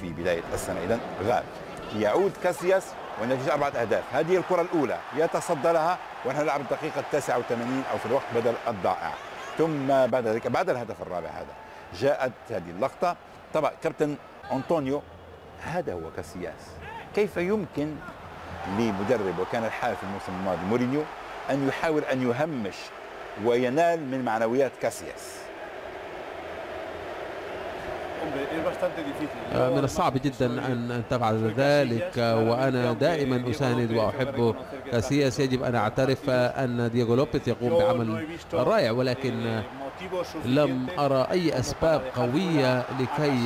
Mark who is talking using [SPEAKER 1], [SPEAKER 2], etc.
[SPEAKER 1] في بداية السنة. إذا غاب. يعود كاسياس والنتيجة أربعة أهداف. هذه الكرة الأولى. يتصدى لها ونحن نلعب الدقيقة التاسعة والثمانين أو في الوقت بدل الضائع. ثم بعد ذلك بعد الهدف الرابع هذا جاءت هذه اللقطة. طبعا كابتن أنطونيو هذا هو كاسياس. كيف يمكن لمدرب وكان الحال في الموسم الماضي مورينيو أن يحاول أن يهمش وينال من معنويات كاسياس؟
[SPEAKER 2] من الصعب جدا أن تفعل ذلك وأنا دائما أساند وأحب كاسياس يجب أن أعترف أن دييغو لوبيز يقوم بعمل رائع ولكن لم أرى أي أسباب قوية لكي